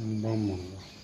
Vámonos.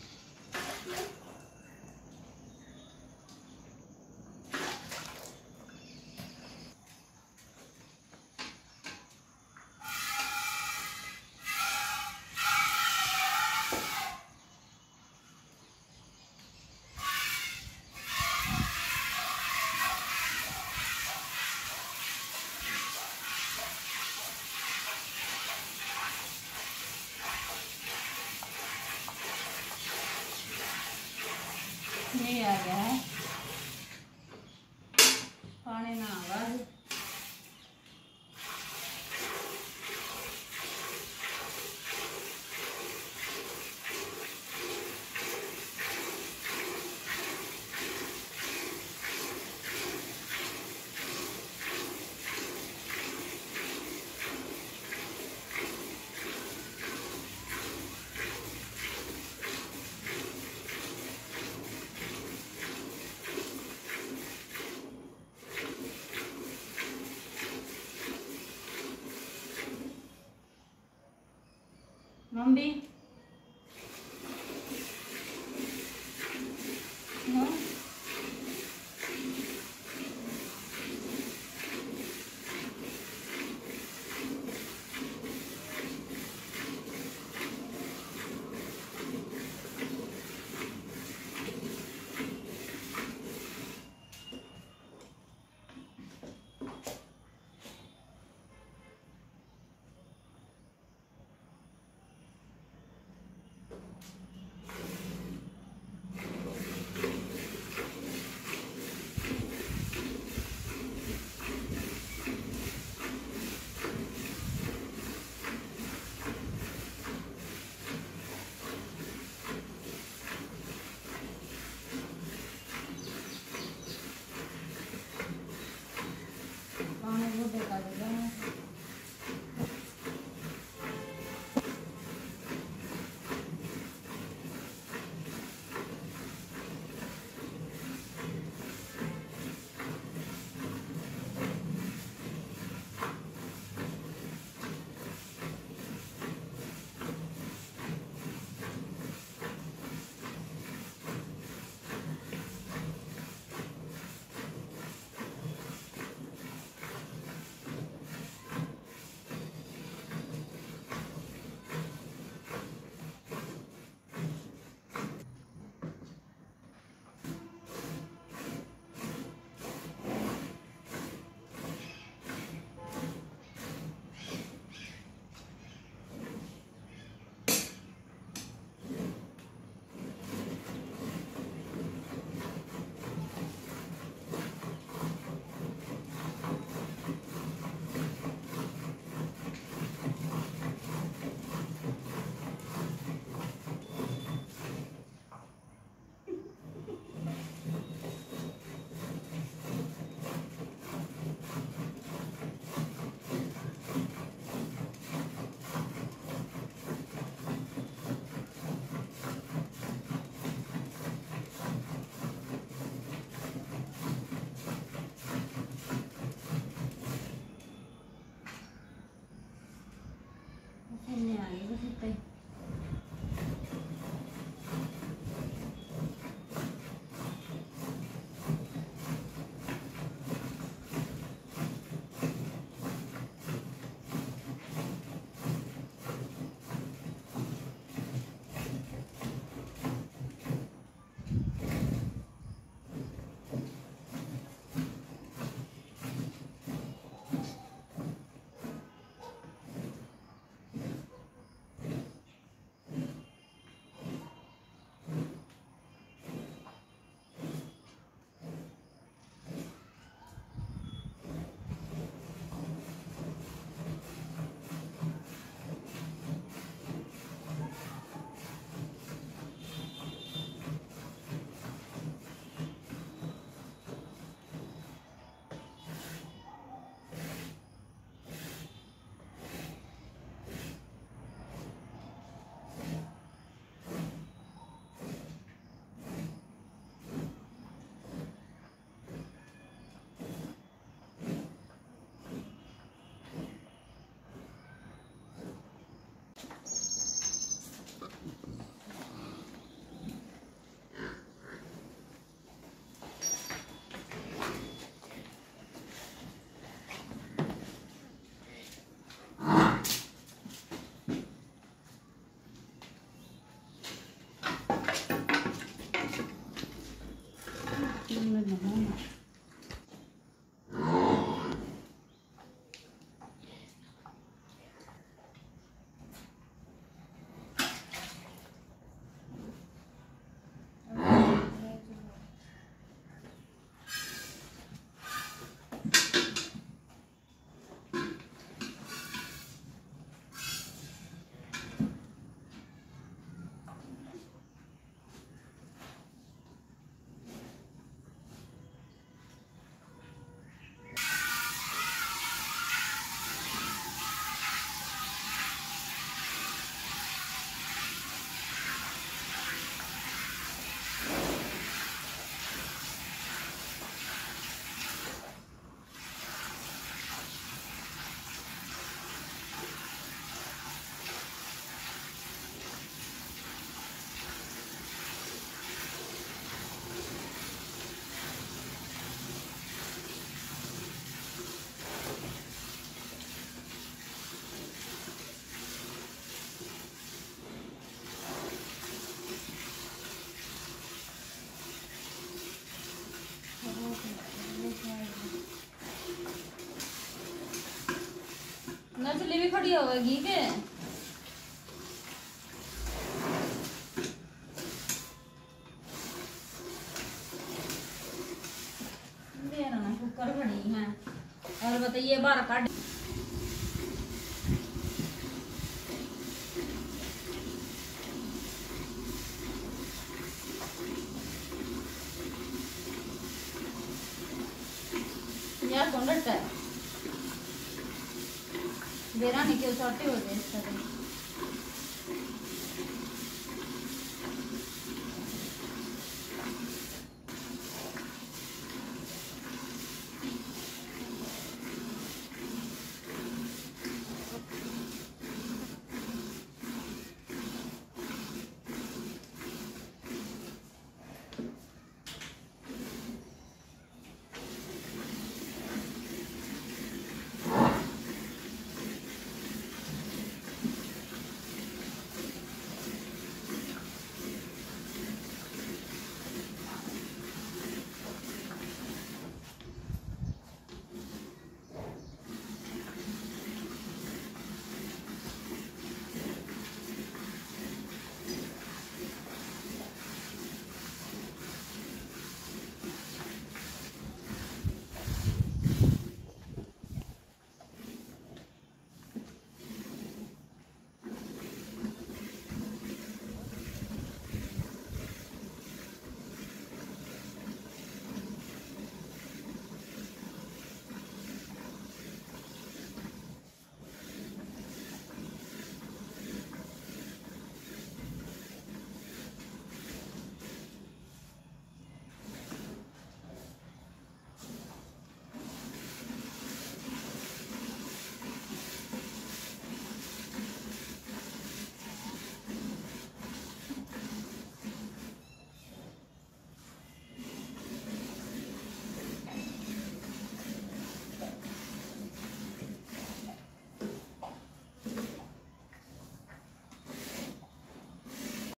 Monday. vou botar. मछली भी खड़ी होगी के? कुकर खड़ी है। और बताइए बारह काट 再给。